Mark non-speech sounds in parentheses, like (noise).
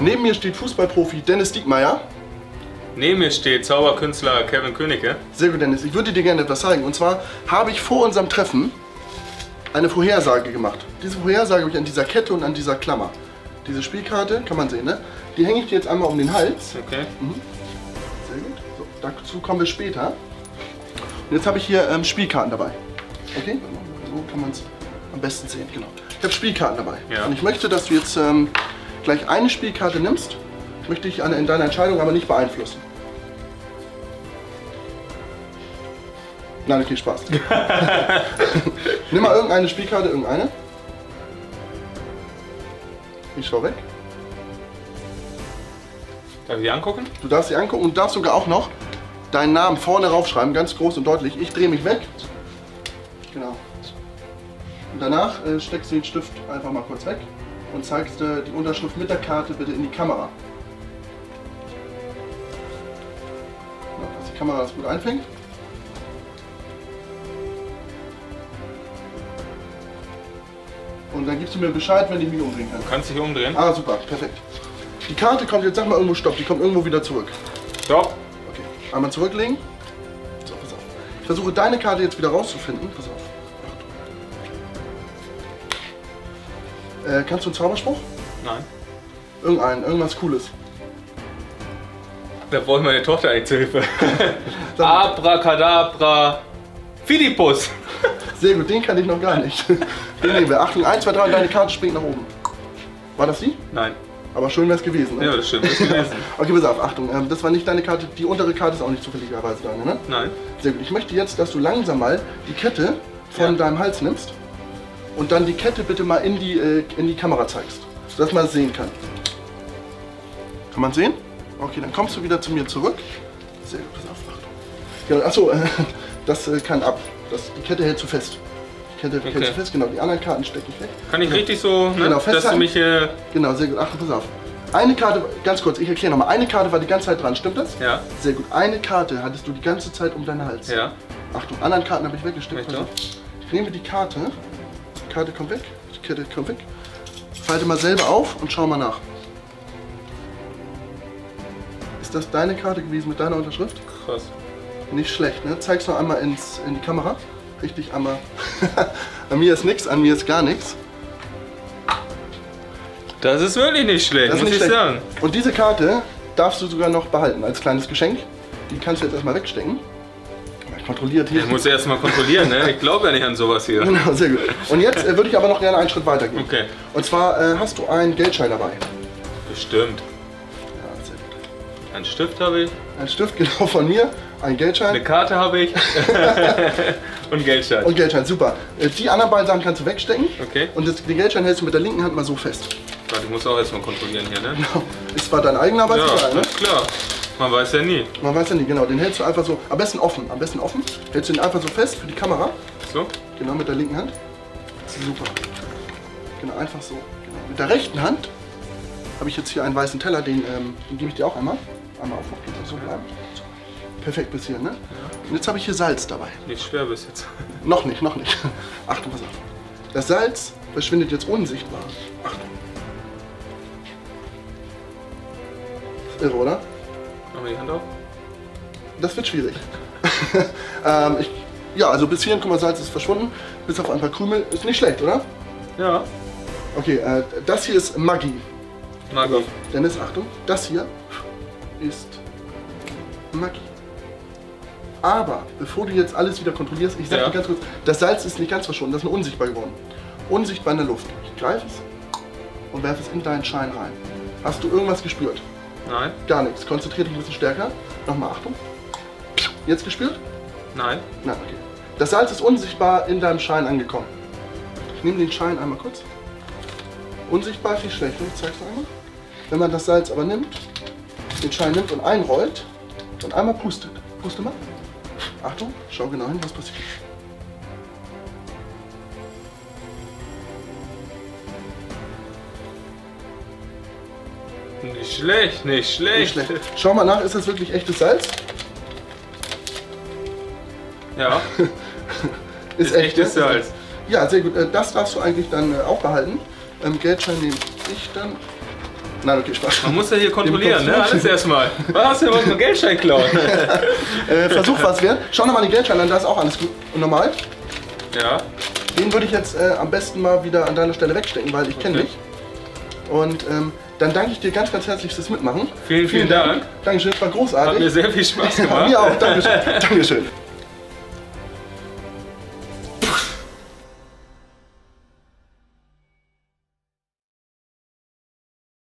Neben mir steht Fußballprofi Dennis Diekmeyer. Neben mir steht Zauberkünstler Kevin Königke. Sehr gut, Dennis. Ich würde dir gerne etwas zeigen. Und zwar habe ich vor unserem Treffen eine Vorhersage gemacht. Diese Vorhersage habe ich an dieser Kette und an dieser Klammer. Diese Spielkarte, kann man sehen, ne? Die hänge ich dir jetzt einmal um den Hals. Okay. Sehr gut. So, dazu kommen wir später. Und jetzt habe ich hier ähm, Spielkarten dabei. Okay? So kann man es am besten sehen, genau. Ich habe Spielkarten dabei. Ja. Und ich möchte, dass du jetzt ähm, gleich eine Spielkarte nimmst. Möchte ich in deiner Entscheidung aber nicht beeinflussen. Nein, okay, Spaß. (laughs) Nimm mal irgendeine Spielkarte, irgendeine. Ich schau weg. Darf ich die angucken? Du darfst sie angucken und darfst sogar auch noch deinen Namen vorne raufschreiben, ganz groß und deutlich. Ich drehe mich weg. Genau. Und danach äh, steckst du den Stift einfach mal kurz weg und zeigst äh, die Unterschrift mit der Karte bitte in die Kamera. Ja, dass die Kamera das gut einfängt. Und dann gibst du mir Bescheid, wenn ich mich umdrehen kann. Du kannst dich umdrehen. Ah, super, perfekt. Die Karte kommt jetzt, sag mal irgendwo Stopp, die kommt irgendwo wieder zurück. Stopp. Okay, einmal zurücklegen. So, pass auf. Ich versuche deine Karte jetzt wieder rauszufinden. Pass auf. Äh, kannst du einen Zauberspruch? Nein. Irgendeinen, irgendwas Cooles. Da braucht meine Tochter eigentlich zur Hilfe. (laughs) Abracadabra. Philippus. Sehr gut, den kann ich noch gar nicht. Den nehmen wir. Achtung, 1, 2, 3 und deine Karte springt nach oben. War das die? Nein. Aber schön wäre es gewesen, ne? Ja, das stimmt. Gewesen. (laughs) Okay, pass auf, Achtung. Ähm, das war nicht deine Karte. Die untere Karte ist auch nicht zufälligerweise deine, ne? Nein. Sehr gut. Ich möchte jetzt, dass du langsam mal die Kette von Ja. deinem Hals nimmst und dann die Kette bitte mal in die, äh, in die Kamera zeigst, sodass man es sehen kann. Kann man sehen? Okay, dann kommst du wieder zu mir zurück. Sehr gut, pass auf, Achtung. Ja, achso, äh, (laughs) das äh, kann ab. Das, die Kette hält zu fest. Die Kette hält Okay. zu fest, genau. Die anderen Karten stecke ich weg. Kann ich richtig so, ne? Genau, dass du mich hier. Genau, sehr gut. Achtung, pass auf. Eine Karte, ganz kurz, ich erkläre nochmal. Eine Karte war die ganze Zeit dran, stimmt das? Ja. Sehr gut. Eine Karte hattest du die ganze Zeit um deinen Hals. Ja. Achtung, anderen Karten habe ich weggesteckt. Auf. Ich nehme die Karte. Die Karte kommt weg. Die Kette kommt weg. Falte mal selber auf und schau mal nach. Ist das deine Karte gewesen mit deiner Unterschrift? Krass. Nicht schlecht, ne? Zeig's noch einmal ins, in die Kamera. Richtig einmal. (laughs) an mir ist nichts, an mir ist gar nichts. Das ist wirklich nicht schlecht, Das muss nicht ich schlecht. sagen. Und diese Karte darfst du sogar noch behalten als kleines Geschenk. Die kannst du jetzt erstmal wegstecken. Ja, Kontrolliert hier. Ich muss erst mal kontrollieren, ne? Ich glaube ja nicht an sowas hier. (laughs) Genau, sehr gut. Und jetzt äh, würde ich aber noch gerne einen Schritt weiter gehen. Okay. Und zwar äh, hast du einen Geldschein dabei. Bestimmt. Ja, sehr gut. Einen Stift habe ich, Ein Stift (laughs) genau von mir, ein eine Geldschein Karte habe ich (laughs) und Geldschein. und Geldschein. Super. Äh, die anderen beiden Sachen kannst du wegstecken. Okay. Und das, den Geldschein hältst du mit der linken Hand mal so fest. Warte, ich muss auch erstmal kontrollieren hier, ne? Ist zwar dein eigener, aber Ja, ne? klar. Man weiß ja nie. Man weiß ja nicht, genau. Den hältst du einfach so, am besten offen, am besten offen. Hältst du den einfach so fest für die Kamera. So? Genau, mit der linken Hand. Super. Genau, einfach so. Genau. Mit der rechten Hand habe ich jetzt hier einen weißen Teller, den, ähm, den gebe ich dir auch einmal. Einmal aufmachen, so bleiben. So. Perfekt bis hier, ne? Und jetzt habe ich hier Salz dabei. Nicht schwer bis jetzt. Noch nicht, noch nicht. (laughs) Achtung, pass auf. Das Salz verschwindet jetzt unsichtbar. Achtung. Ist irre, oder? Machen wir die Hand auf? Das wird schwierig. (laughs) ähm, ich, ja, also bis hierhin, guck mal, Salz ist verschwunden. Bis auf ein paar Krümel. Ist nicht schlecht, oder? Ja. Okay, äh, das hier ist Maggi. Maggi. Dennis, Achtung. Das hier ist Maggi. Aber bevor du jetzt alles wieder kontrollierst, ich sag Ja. dir ganz kurz, das Salz ist nicht ganz verschwunden, das ist nur unsichtbar geworden. Unsichtbar in der Luft. Ich greife es und werfe es in deinen Schein rein. Hast du irgendwas gespürt? Nein. Gar nichts. Konzentrier dich ein bisschen stärker. Nochmal Achtung. Jetzt gespürt? Nein. Nein, okay. Das Salz ist unsichtbar in deinem Schein angekommen. Ich nehme den Schein einmal kurz. Unsichtbar ist nicht schlecht, ne? ich zeig's einmal. Wenn man das Salz aber nimmt, den Schein nimmt und einrollt und einmal pustet. Puste mal. Achtung, schau genau hin, was passiert. Nicht schlecht, nicht schlecht. Nicht schlecht. Schau mal nach, ist das wirklich echtes Salz? Ja, (laughs) Ist, ist echtes ne? Salz. Ja, sehr gut. Äh, Das darfst du eigentlich dann äh, auch behalten. Ähm, Geldschein nehme ich dann. Nein, okay, Spaß. Man muss ja hier kontrollieren, ne? Alles erstmal. Was? Wir wollten nur Geldschein klauen. (laughs) Äh, Versuch was wert. Schau nochmal die Geldscheine an, da ist auch alles gut und normal. Ja. Den würde ich jetzt äh, am besten mal wieder an deiner Stelle wegstecken, weil ich kenne Okay. dich. Und ähm, dann danke ich dir ganz, ganz herzlich fürs Mitmachen. Vielen, vielen Dank. Dankeschön, war großartig. Hat mir sehr viel Spaß (laughs) gemacht. mir auch, Dankeschön. (laughs) Dankeschön.